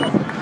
Thank you.